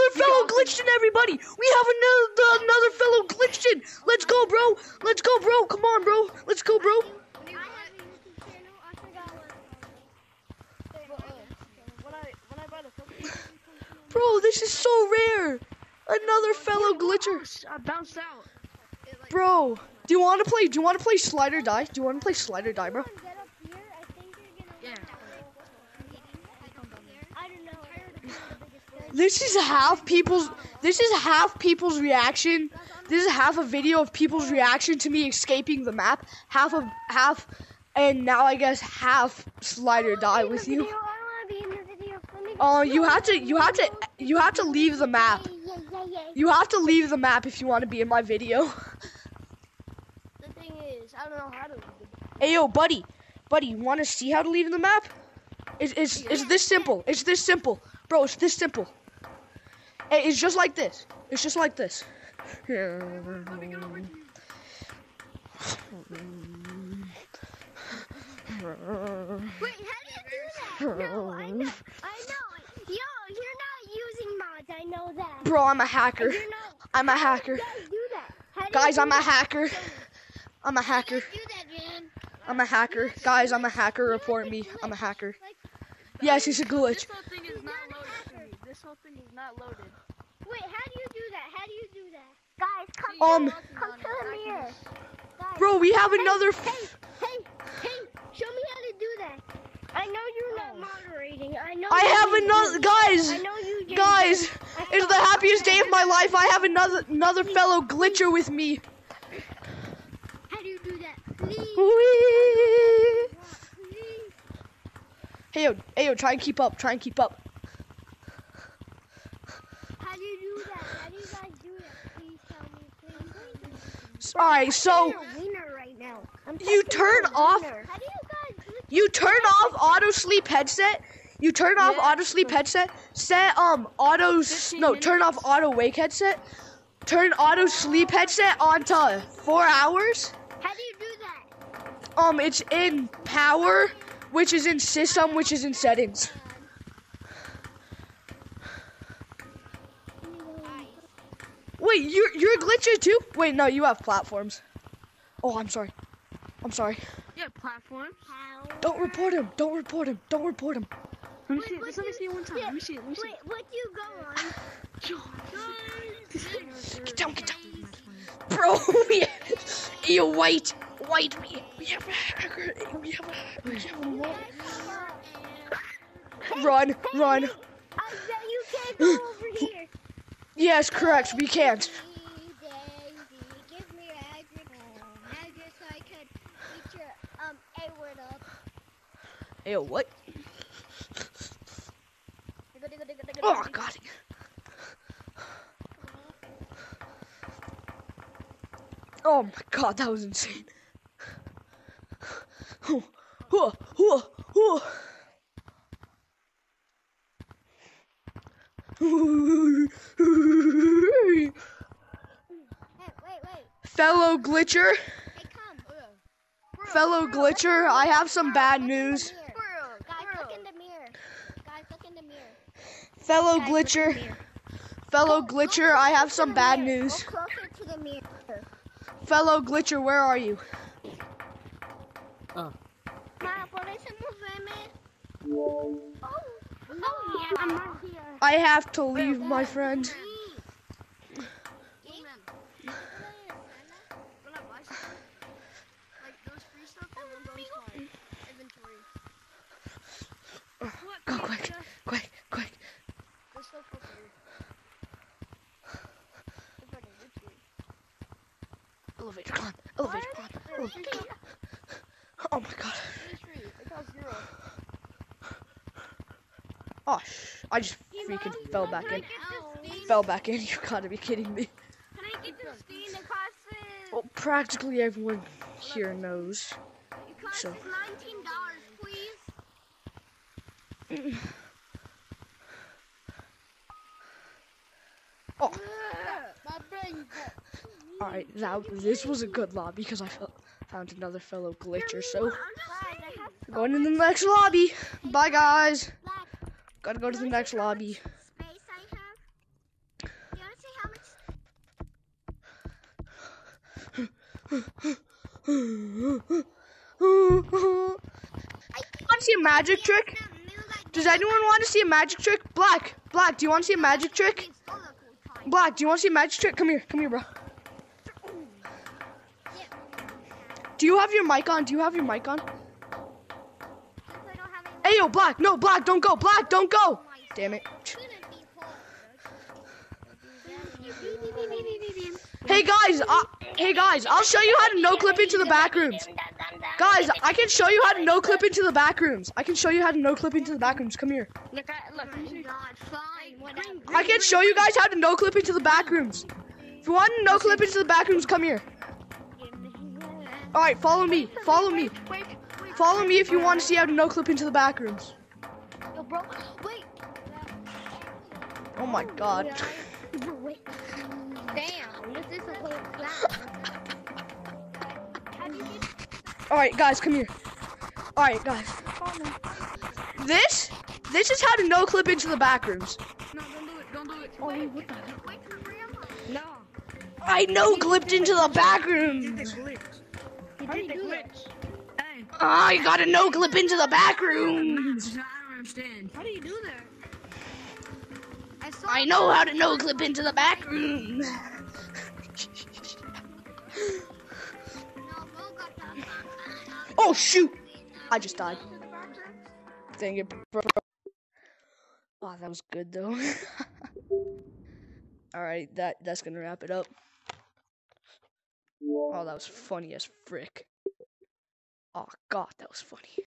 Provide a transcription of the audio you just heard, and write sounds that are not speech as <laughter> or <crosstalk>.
another fellow glitched in, everybody. We have another another fellow glitched in. Let's go, bro. Let's go, bro. Come on, bro. Let's go, bro. Bro, this is so rare. Another fellow glitcher. I bounced out. Bro, do you want to play? Do you want to play slide or die? Do you want to play slide or die, bro? Come on, get up here. I think you're gonna. Yeah. I don't know. I heard it's the biggest thing. This is half people's. This is half people's reaction. This is half a video of people's reaction to me escaping the map. Half of half, and now I guess half slide or die with you. I don't want to be in the video. Let me. Oh, you have to. You have to. You have to leave the map. You have to leave the map if you want to be in my video. <laughs> The thing is, I don't know how to. Hey yo, buddy, buddy, you want to see how to leave the map? It's, it's, it's this simple. It's this simple, bro. It's this simple. Hey, It's just like this. It's just like this. Wait, how do you do that? No, I know. I know. Yo, you're not using mods. I know that. Bro, I'm a hacker. You're not. I'm a How hacker. do you guys do that? How do Guys, you I'm do a that? hacker. I'm a hacker. Do that, Jan. I'm a hacker. Guys, I'm a hacker. Report me. I'm a hacker. Yes, it's a glitch. Whole thing is not loaded. Wait, how do you do that? How do you do that? Guys, come Um, come to the mirror. Guys. Bro, we have another. Hey, F- hey, hey, show me how to do that. I know you're not moderating. I know. I have another. Guys, I know you did guys, it's the happiest day of my life. I have another another fellow glitcher with me. How do you do that? Please, Whee! please. Hey yo, hey yo, try and keep up. Try and keep up. How do you do that? How do you guys do that? Please tell me, please. All right, so I'm a wiener right You turn off- wiener. How do you guys do you turn off auto sleep headset. You turn off Yeah. auto sleep headset. Set um auto s- no turn off auto wake headset. Turn auto sleep headset onto four hours. How do you do that? Um, it's in power, which is in system, which is in settings. Wait, you're you're a glitcher too? Wait, no, you have platforms. Oh, I'm sorry. I'm sorry. Yeah, platforms. How? Don't report him. Don't report him. Don't report him. Let me Wait, see it. what let me do- see it one time. yeah, Let me see it. Let me see Wait, what do you go <sighs> on? Get down, get down. Bro, <laughs> we you white, white. We, we have a hacker. We have a, we have a mod. Run, run. I bet you can't go over here. Yes, correct. We can't. Give me your address. Address so I could eat your um A word up. Ew, what? Oh, got it. Oh my god, that was insane. Oh, oh, oh, oh. Hey, wait, wait. Fellow glitcher, Hey, come. fellow glitcher, I have some bad news. Guys, look in the mirror. Guys, look in the mirror. Fellow Guys, look in the glitcher, mirror. fellow Go- go glitcher, I have some bad mirror. news. To the. Fellow glitcher, where are you? Ah. Oh. Ma, por eso nos veme. Oh, I have to leave, my friend. Go quick, quick, quick. Elevator climb, elevator climb, elevator climb. Oh my god. It's free. It costs zero. Oh, sh- I just freaking fell back in. Fell back in, <laughs> you gotta be kidding me. I get the stain that costs Well, practically everyone here knows. So- nineteen dollars, please? <clears throat> Oh, My brain. alright, now this was a good lobby because I found another fellow glitcher. So, Guys, I have going to the next lobby. Bye, guys. Gotta go to the next lobby. want to <laughs> see a magic trick? Does anyone want to see a magic trick? Black, Black, do you want to see a magic trick? Black, do you want to see a magic trick? Come here, come here, bro. Do you have your mic on? Do you have your mic on? Yo, Black, no, Black, don't go, Black, don't go. Damn it. Hey guys, uh, hey guys, I'll show you how to no clip into the back rooms. Guys, I can show you how to no clip into the back rooms. I can show you how to no clip into the back rooms. Come here. Look. I can show you guys how to no clip into the back rooms. If you want to no clip into the back rooms, come here. All right, follow me. Follow me. Follow me if you want to see how to no clip into the back rooms. Yo, bro, wait. Oh my god. Damn, this is a whole class. Have you been All right, guys, come here. All right, guys. This, this is how to no clip into the back rooms. No, don't do it. Don't do it. Oh, what the hell? Wait for grandma. No. I no clipped into the back rooms. Ah, hey. I gotta no clip into the back rooms. I don't understand. How do you do that? I saw. I know how to no clip into the back rooms. <laughs> Oh shoot! I just died. Dang it, bro. Oh, that was good though. <laughs> All right, that that's gonna wrap it up. Oh, that was funny as frick. Oh god, that was funny.